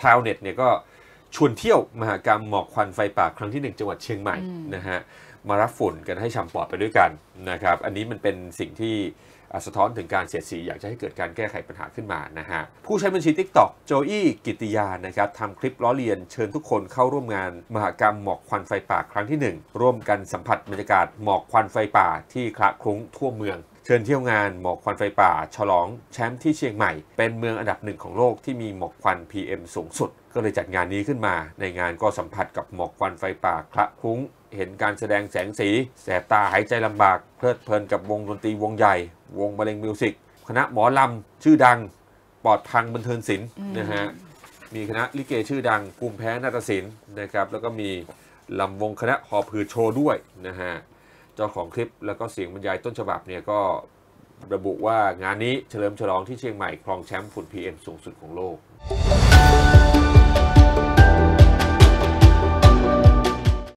ชาวเน็ตเนี่ยก็ชวนเที่ยวมหากรรมหมอกควันไฟป่าครั้งที่หนึ่งจังหวัดเชียงใหม่อืมนะฮะมารับฝุ่นกันให้ฉ่ำปอดไปด้วยกันนะครับ อันนี้มันเป็นสิ่งที่อะสะท้อนถึงการเสียดสีอยากจะให้เกิดการแก้ไขปัญหาขึ้นมานะฮะ ผู้ใช้บัญชี TikTok โจอี้กิติยานะครับทำคลิปล้อเลียนเชิญทุกคนเข้าร่วมงานมหากรรมหมอกควันไฟป่าครั้งที่หนึ่งร่วมกันสัมผัสบรรยากาศหมอกควันไฟป่าที่คละคลุ้งทั่วเมือง เชิญเที่ยวงานหมอกควันไฟป่า ฉลองแชมป์ที่เชียงใหม่ เป็นเมืองอันดับหนึ่งของโลกที่มีหมอกควัน PM สูงสุด ก็เลยจัดงานนี้ขึ้นมา ในงานก็สัมผัสกับหมอกควันไฟป่าคละคลุ้ง เห็นการแสดงแสงสี แสบตาหายใจลำบาก เพลิดเพลินกับวงดนตรีวงใหญ่ วงบรรเลง music คณะหมอลำชื่อดังปอดพังบันเทิงศิลป์นะฮะ มีคณะลิเกชื่อดังภูมิแพ้นาฏศิลป์นะครับ แล้วก็มีลำวงคณะหอบหืดโชว์ด้วยนะฮะ เจ้าของคลิปแล้วก็เสียงบรรยายต้นฉบับเนี่ยก็ระบุว่างานนี้เฉลิมฉลองที่เชียงใหม่ครองแชมป์ฝุ่น PM สูงสุดของโลก